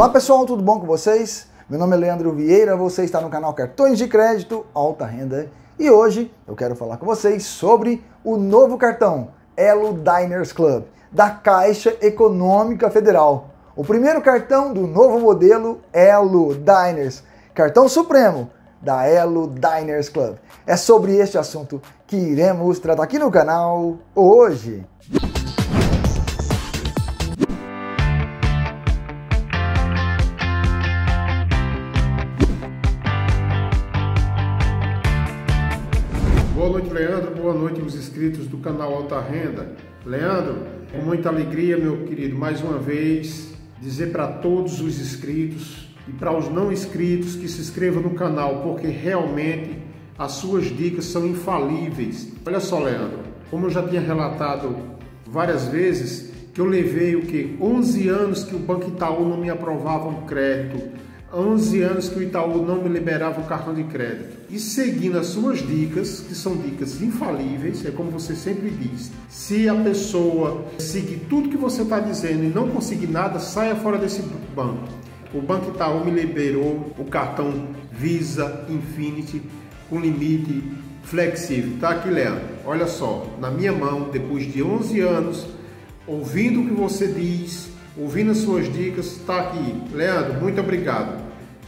Olá pessoal, tudo bom com vocês? Meu nome é Leandro Vieira, você está no canal Cartões de Crédito Alta Renda e hoje eu quero falar com vocês sobre o novo cartão Elo Diners Club da Caixa Econômica Federal. O primeiro cartão do novo modelo Elo Diners, cartão supremo da Elo Diners Club. É sobre este assunto que iremos tratar aqui no canal hoje. Boa noite, os inscritos do canal Alta Renda. Leandro, com muita alegria, meu querido, mais uma vez, dizer para todos os inscritos e para os não inscritos que se inscrevam no canal, porque realmente as suas dicas são infalíveis. Olha só, Leandro, como eu já tinha relatado várias vezes, que eu levei o que 11 anos que o Banco Itaú não me aprovava um crédito 11 anos que o Itaú não me liberava o cartão de crédito. E seguindo as suas dicas, que são dicas infalíveis, é como você sempre diz: se a pessoa seguir tudo que você está dizendo e não conseguir nada, saia fora desse banco. O Banco Itaú me liberou o cartão Visa Infinity com limite flexível. Tá aqui, Leandro. Olha só, na minha mão, depois de 11 anos, ouvindo o que você diz, ouvindo as suas dicas, está aqui. Leandro, muito obrigado.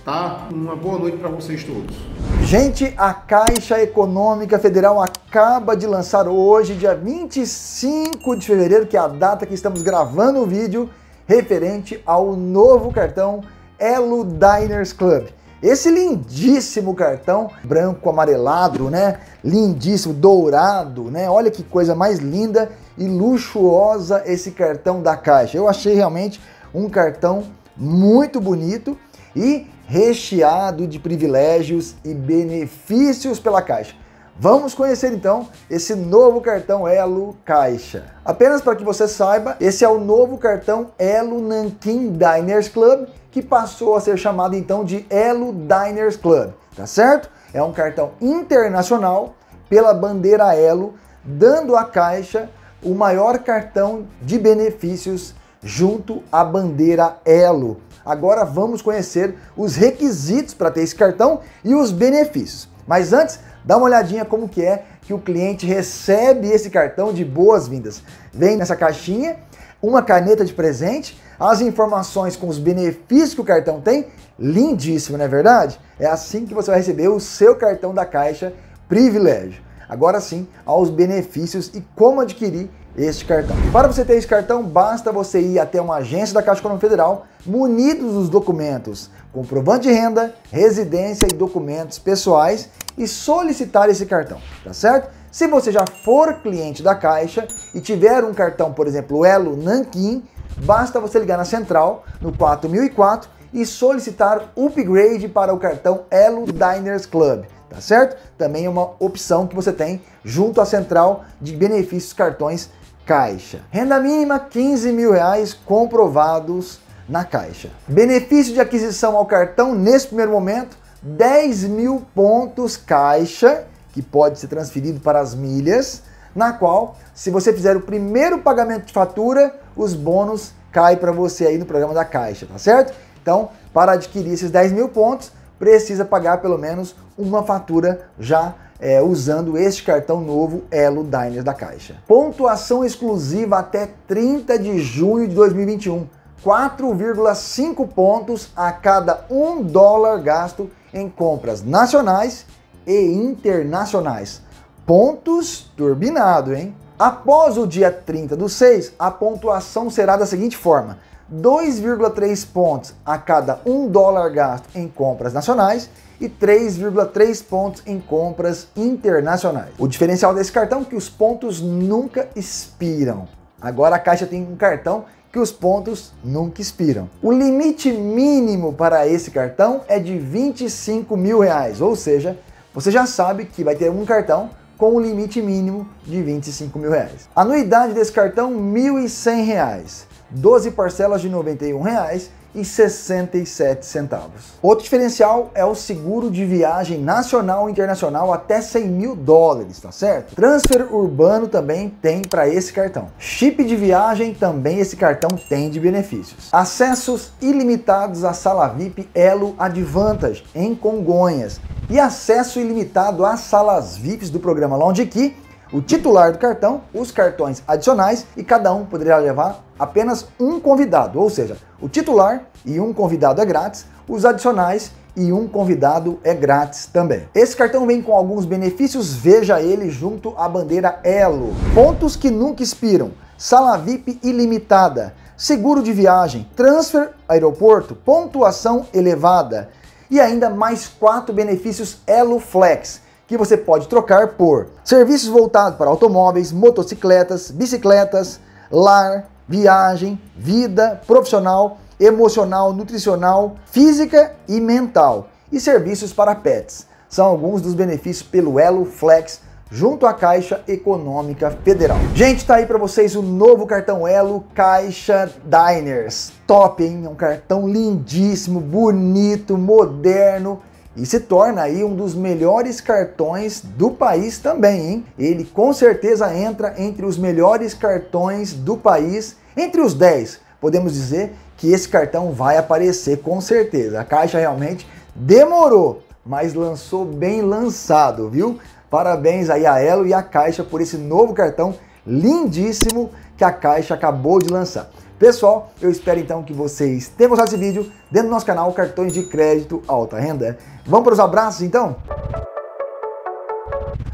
Tá? Uma boa noite para vocês todos. Gente, a Caixa Econômica Federal acaba de lançar hoje, dia 25 de fevereiro, que é a data que estamos gravando o vídeo, referente ao novo cartão Elo Diners Club. Esse lindíssimo cartão branco amarelado, né? Lindíssimo, dourado, né? Olha que coisa mais linda e luxuosa esse cartão da Caixa. Eu achei realmente um cartão muito bonito e recheado de privilégios e benefícios pela Caixa. Vamos conhecer então esse novo cartão Elo Caixa. Apenas para que você saiba, esse é o novo cartão Elo Nankin Diners Club, que passou a ser chamado então de Elo Diners Club, tá certo? É um cartão internacional pela bandeira Elo, dando à Caixa o maior cartão de benefícios junto à bandeira Elo. Agora vamos conhecer os requisitos para ter esse cartão e os benefícios. Mas antes, dá uma olhadinha como que é que o cliente recebe esse cartão de boas-vindas. Vem nessa caixinha uma caneta de presente, as informações com os benefícios que o cartão tem, lindíssimo, não é verdade? É assim que você vai receber o seu cartão da Caixa Privilégio. Agora sim, aos benefícios e como adquirir este cartão. Para você ter esse cartão, basta você ir até uma agência da Caixa Econômica Federal, munidos dos documentos comprovante de renda, residência e documentos pessoais e solicitar esse cartão, tá certo? Se você já for cliente da Caixa e tiver um cartão, por exemplo, Elo Nankin, basta você ligar na central no 4004 e solicitar upgrade para o cartão Elo Diners Club, tá certo? Também é uma opção que você tem junto à central de benefícios cartões Caixa. Renda mínima 15 mil reais comprovados na Caixa. Benefício de aquisição ao cartão nesse primeiro momento 10 mil pontos Caixa que pode ser transferido para as milhas, na qual se você fizer o primeiro pagamento de fatura, os bônus caem para você aí no programa da Caixa, tá certo? Então, para adquirir esses 10 mil pontos, precisa pagar pelo menos uma fatura já é, usando este cartão novo Elo Diners da Caixa. Pontuação exclusiva até 30 de junho de 2021. 4,5 pontos a cada 1 dólar gasto em compras nacionais e internacionais. Pontos turbinado, hein? Após o dia 30 do 6, a pontuação será da seguinte forma: 2,3 pontos a cada 1 dólar gasto em compras nacionais e 3,3 pontos em compras internacionais. O diferencial desse cartão é que os pontos nunca expiram. Agora a Caixa tem um cartão que os pontos nunca expiram. O limite mínimo para esse cartão é de 25 mil reais, ou seja, você já sabe que vai ter um cartão com o limite mínimo de 25 mil reais. Anuidade desse cartão, R$ 1.100. 12 parcelas de R$ 91,67. Outro diferencial é o seguro de viagem nacional e internacional até 100 mil dólares, tá certo? Transfer urbano também tem para esse cartão. Chip de viagem também esse cartão tem de benefícios. Acessos ilimitados à sala VIP Elo Advantage em Congonhas e acesso ilimitado às salas VIPs do programa Lounge Key o titular do cartão, os cartões adicionais e cada um poderá levar apenas um convidado, ou seja, o titular e um convidado é grátis, os adicionais e um convidado é grátis também. Esse cartão vem com alguns benefícios, veja ele junto à bandeira Elo. Pontos que nunca expiram, sala VIP ilimitada, seguro de viagem, transfer aeroporto, pontuação elevada e ainda mais quatro benefícios Elo Flex que você pode trocar por serviços voltados para automóveis, motocicletas, bicicletas, lar, viagem, vida, profissional, emocional, nutricional, física e mental, e serviços para pets. São alguns dos benefícios pelo Elo Flex junto à Caixa Econômica Federal. Gente, tá aí para vocês o novo cartão Elo Caixa Diners. Top, hein? É um cartão lindíssimo, bonito, moderno e se torna aí um dos melhores cartões do país também, hein? Ele com certeza entra entre os melhores cartões do país, entre os 10. Podemos dizer que esse cartão vai aparecer com certeza. A Caixa realmente demorou, mas lançou bem lançado, viu? Parabéns aí a Elo e a Caixa por esse novo cartão lindíssimo que a Caixa acabou de lançar. Pessoal, eu espero então que vocês tenham gostado desse vídeo dentro do nosso canal Cartões de Crédito Alta Renda. Vamos para os abraços então?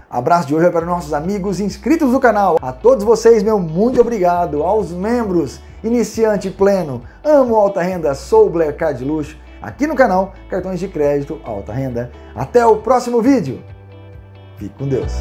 Abraço de hoje é para nossos amigos inscritos do canal. A todos vocês, meu muito obrigado. Aos membros, iniciante pleno, amo alta renda, sou Blair Card Luxo. Aqui no canal Cartões de Crédito Alta Renda. Até o próximo vídeo. Fique com Deus.